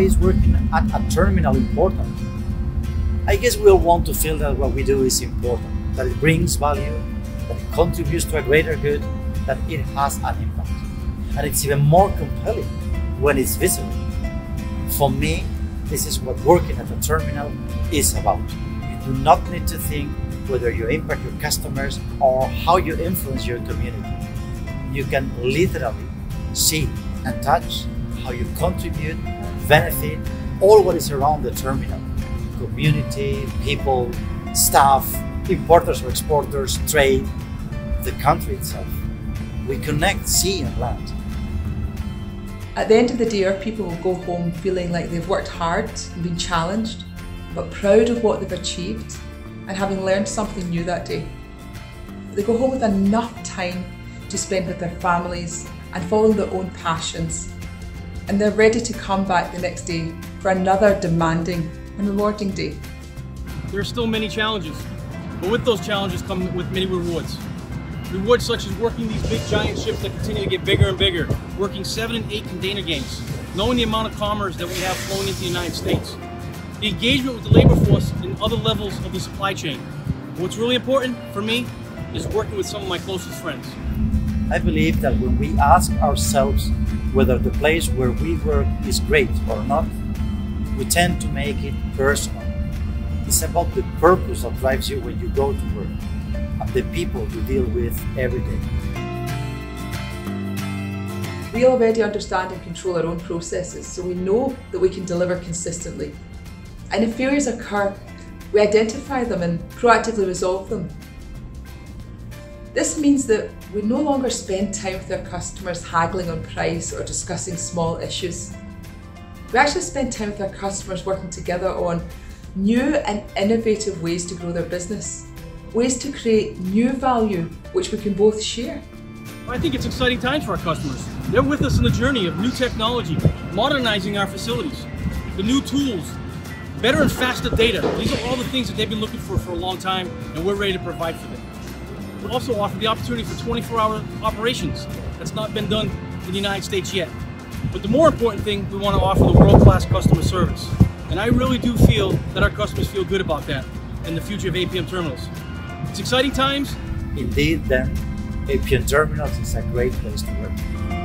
is working at a terminal important? I guess we all want to feel that what we do is important, that it brings value, that it contributes to a greater good, that it has an impact. And it's even more compelling when it's visible. For me, this is what working at a terminal is about. You do not need to think whether you impact your customers or how you influence your community. You can literally see and touch how you contribute, benefit all what is around the terminal community, people, staff, importers or exporters, trade, the country itself. We connect sea and land. At the end of the day, our people will go home feeling like they've worked hard and been challenged, but proud of what they've achieved and having learned something new that day. They go home with enough time to spend with their families and follow their own passions, and they're ready to come back the next day for another demanding and rewarding day. There are still many challenges, but with those challenges come with many rewards. Rewards such as working these big giant ships that continue to get bigger and bigger, working seven and eight container games, knowing the amount of commerce that we have flowing into the United States, the engagement with the labor force and other levels of the supply chain. What's really important for me is working with some of my closest friends. I believe that when we ask ourselves whether the place where we work is great or not, we tend to make it personal. It's about the purpose that drives you when you go to work and the people you deal with every day. We already understand and control our own processes, so we know that we can deliver consistently. And if failures occur, we identify them and proactively resolve them. This means that we no longer spend time with our customers haggling on price or discussing small issues. We actually spend time with our customers working together on new and innovative ways to grow their business, ways to create new value which we can both share. I think it's exciting times for our customers. They're with us in the journey of new technology, modernizing our facilities, the new tools, better and faster data. These are all the things that they've been looking for for a long time, and we're ready to provide for them. We also offer the opportunity for 24-hour operations. That's not been done in the United States yet. But the more important thing, we want to offer the world-class customer service. And I really do feel that our customers feel good about that and the future of APM terminals. It's exciting times. Indeed, then, APM Terminals is a great place to work.